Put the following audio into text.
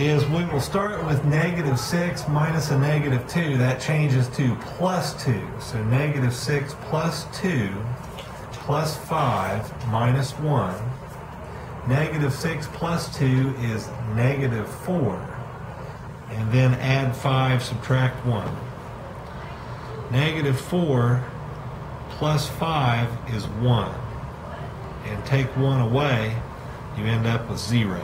is we will start with negative 6 minus a negative 2. That changes to plus 2. So negative 6 plus 2 plus 5 minus 1. Negative 6 plus 2 is negative 4. And then add 5, subtract 1. Negative 4 plus 5 is 1. And take 1 away, you end up with 0.